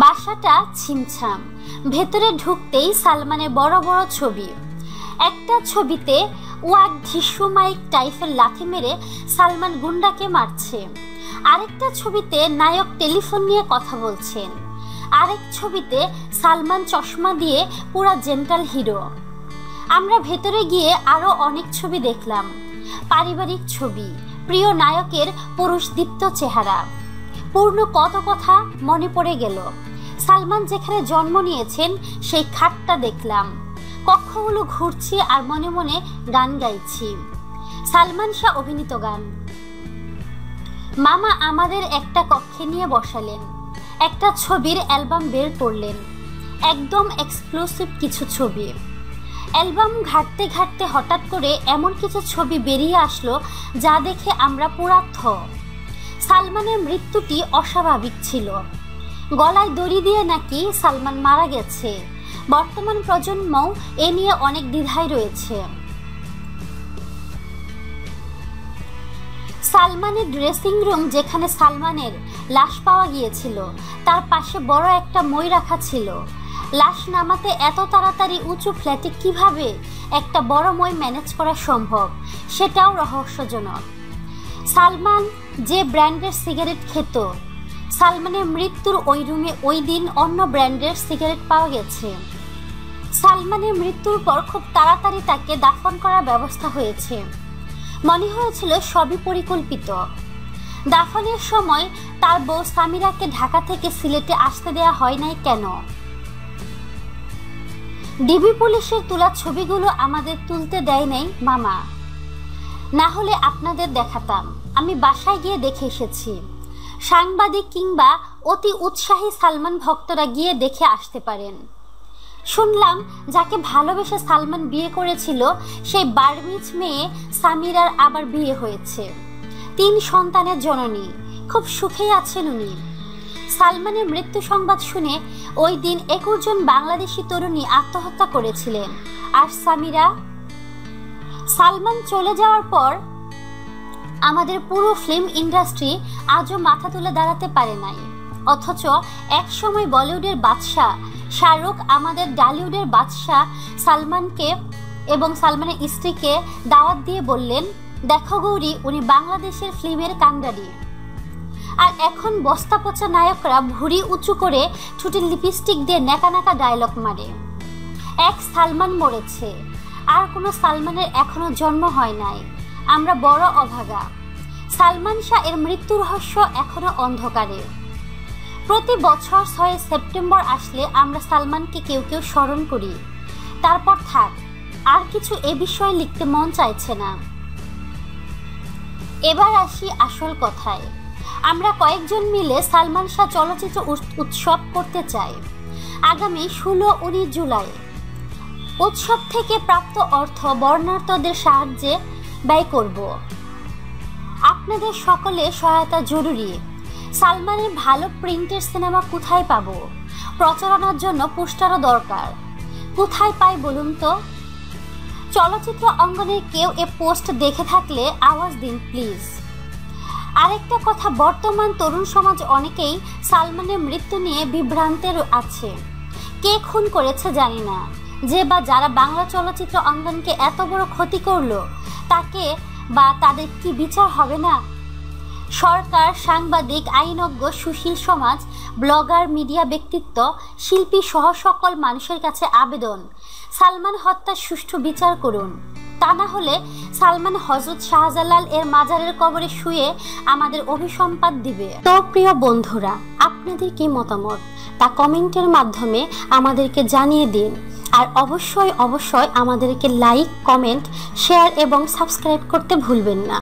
বাসাটা ছিমছাম। ভেতরে ঢুকতেই সালমানের বড় বড় ছবি। একটা ছবিতে ওয়াক ধিসু মাইক টাইফের লাথি মেরে সালমান গুন্ডাকে মারছে। আরেকটা ছবিতে নায়ক টেলিফোন নিয়ে কথা বলছেন। আরেক ছবিতে সালমান চশমা দিয়ে পুরা জেন্টাল হিরো। আমরা ভেতরে গিয়ে আরও অনেক ছবি দেখলাম। পারিবারিক ছবি, প্রিয় নায়কের পুরুষদীপ্ত চেহারা। পূর্ণ কত কথা মনে পড়ে গেল। সালমান যেখানে জন্ম নিয়েছেন, সেই খাটটা দেখলাম। কক্ষগুলো ঘুরছি আর মনে মনে গান গাইছি। সালমান শাহ অভিনীত গান। মামা আমাদের একটা কক্ষে নিয়ে বসালেন। একটা ছবির অ্যালবাম বের করলেন। একদম এক্সক্লুসিভ কিছু ছবি। অ্যালবাম ঘাটতে ঘাটতে হঠাৎ করে এমন কিছু ছবি বেরিয়ে আসলো যা দেখে আমরা পুরাথ সালমানের মৃত্যুটি অস্বাভাবিক ছিল। গলায় দড়ি দিয়ে নাকি সালমান মারা গেছে। বর্তমান প্রজন্মও এ নিয়ে অনেক দ্বিধায় রয়েছে। সালমানের ড্রেসিং রুম যেখানে সালমানের লাশ পাওয়া গিয়েছিল, তার পাশে বড় একটা মই রাখা ছিল। লাশ নামাতে এত তাড়াতাড়ি উঁচু ফ্ল্যাটে কীভাবে একটা বড় মই ম্যানেজ করা সম্ভব, সেটাও রহস্যজনক। সালমান যে ব্র্যান্ডের সিগারেট খেত, সালমানের মৃত্যুর ওই রুমে ওই দিন অন্য ব্র্যান্ডের সিগারেট পাওয়া গেছে। সালমানের মৃত্যুর পর খুব তাড়াতাড়ি তাকে দাফন করার ব্যবস্থা হয়েছে। মনে হয়েছিল সবই পরিকল্পিত। দাফনের সময় তার বউ সামিরাকে ঢাকা থেকে সিলেটে আসতে দেয়া হয় নাই কেন? ডিবি পুলিশের তোলা ছবিগুলো আমাদের তুলতে দেয় নাই মামা। না হলে আপনাদের দেখাতাম। আমি বাসায় গিয়ে দেখে এসেছি। সাংবাদিক কিংবা অতি উৎসাহী সালমান ভক্তরা গিয়ে দেখে আসতে পারেন। শুনলাম, যাকে ভালোবেসে সালমান বিয়ে করেছিল সেই বার্মিজ মেয়ে সামিরার আবার বিয়ে হয়েছে। তিন সন্তানের জননী। খুব সুখেই আছেন উনি। সালমানের মৃত্যু সংবাদ শুনে ওই দিন একুশ জন বাংলাদেশি তরুণী আত্মহত্যা করেছিলেন। আর সামিরা সালমান চলে যাওয়ার পর আমাদের পুরো ফিল্ম ইন্ডাস্ট্রি আজও মাথা তুলে দাঁড়াতে পারে নাই। অথচ এক সময় বলিউডের বাদশাহ শাহরুখ আমাদের ডালিউডের বাদশাহ সালমানকে এবং সালমানের স্ত্রীকে দাওয়াত দিয়ে বললেন, দেখো গৌরী, উনি বাংলাদেশের ফিল্মের কাঙ্গারি আর এখন বস্তা পচা নায়করা ভুড়ি উঁচু করে ছুটির লিপস্টিক দিয়ে নেকা নাকা ডায়লগ মারে। এক সালমান মরেছে। আর কোনো সালমানের এখনও জন্ম হয় নাই। আমরা বড় অভাগা। সালমান শাহ এর মৃত্যু রহস্য এখনও অন্ধকারে। প্রতি বছর ছয় সেপ্টেম্বর আসলে আমরা সালমানকে কেউ কেউ স্মরণ করি। তারপর থাক, আর কিছু এ বিষয়ে লিখতে মন চাইছে না। এবার আসি আসল কথায়। আমরা কয়েকজন মিলে সালমান শাহ চলচ্চিত্র উৎসব করতে চাই। আগামী ষোলো উনিশ জুলাই। উৎসব থেকে প্রাপ্ত অর্থ বর্ণার্থদের সাহায্যে ব্যয় করব। আপনাদের সকলে সহায়তা জরুরি। সালমানের ভালো প্রিন্টের সিনেমা কোথায় পাব? প্রচারণার জন্য পোস্টারও দরকার। কোথায় পাই বলুন তো? চলচ্চিত্র অঙ্গনের কেউ এ পোস্ট দেখে থাকলে আওয়াজ দিন, প্লিজ। আরেকটা কথা, বর্তমান তরুণ সমাজ অনেকেই সালমানের মৃত্যু নিয়ে বিভ্রান্তের আছে। কে খুন করেছে জানি না। যে বা যারা বাংলা চলচ্চিত্র অঙ্গনকে এত বড় ক্ষতি করল, তাকে বা তাদের কি বিচার হবে না? সরকার, সাংবাদিক, আইনজ্ঞ, সুশীল সমাজ, ব্লগার, মিডিয়া ব্যক্তিত্ব, শিল্পী সহ সকল মানুষের কাছে আবেদন। সালমান হত্যার সুষ্ঠু বিচার করুন। তা না হলে সালমান হজরত শাহজালাল এর মাজারের কবরে শুয়ে আমাদের অভিসম্পাদ দিবে। তো প্রিয় বন্ধুরা, আপনাদের কি মতামত? তা কমেন্টের মাধ্যমে আমাদেরকে জানিয়ে দিন। আর অবশ্যই অবশ্যই আমাদেরকে লাইক কমেন্ট শেয়ার এবং সাবস্ক্রাইব করতে ভুলবেন না।